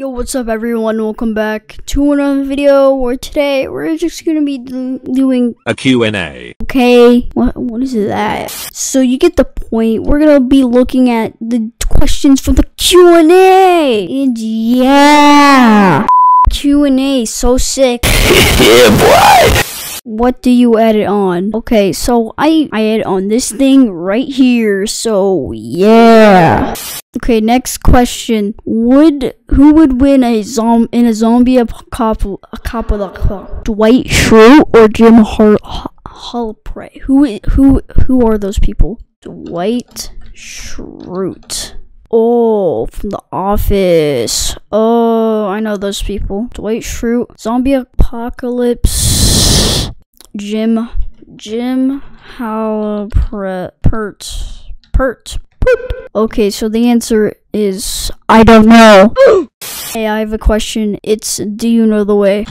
Yo, what's up everyone? Welcome back to another video where today we're just gonna be doing a Q&A. okay. What what is that? So you get the point. We're gonna be looking at the questions from the Q&A. And yeah. Q&A so sick. yeah, boy. What do you edit on? Okay, so I I edit on this thing right here. So yeah. Okay, next question. Would who would win a zom in a zombie apocalypse? Dwight Schrute or Jim Har Halpray? Who who who are those people? Dwight Schrute. Oh, from The Office. Oh, I know those people. Dwight Schrute. Zombie Apocalypse. Jim. Jim Halpert. Pert. Pert. Poop. Okay, so the answer is I don't know. hey, I have a question. It's do you know the way?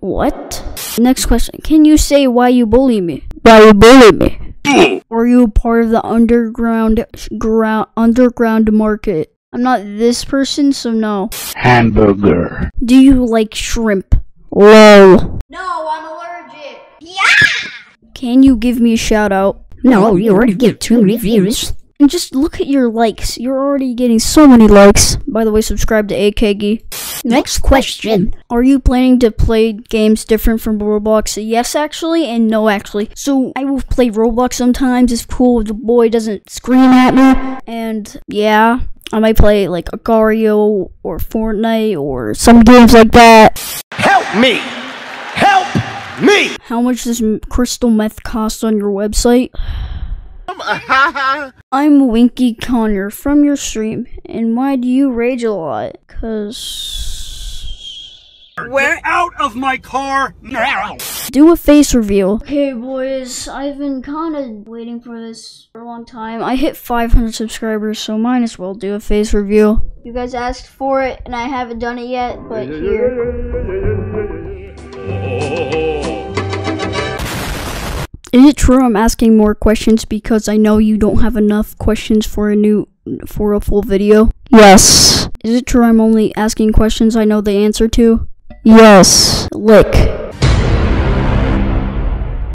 What? Next question. Can you say why you bully me? Why you bully me? Are you part of the underground ground underground market? I'm not this person, so no. Hamburger. Do you like shrimp? Lol. No, I'm allergic. Yeah! Can you give me a shout out? No, you already get too many views. And just look at your likes. You're already getting so many likes. By the way, subscribe to AKG. Next question. Are you planning to play games different from Roblox? Yes, actually, and no, actually. So I will play Roblox sometimes. It's cool if the boy doesn't scream at me. And yeah, I might play like Agario or Fortnite or some games like that. Help me! Me! How much does crystal meth cost on your website? I'm Winky Connor from your stream, and why do you rage a lot? Cause. Get out of my car now! Do a face reveal. Okay, boys, I've been kind of waiting for this for a long time. I hit 500 subscribers, so might as well do a face reveal. You guys asked for it, and I haven't done it yet, but here. Is it true I'm asking more questions because I know you don't have enough questions for a new for a full video? Yes. Is it true I'm only asking questions I know the answer to? Yes. Lick.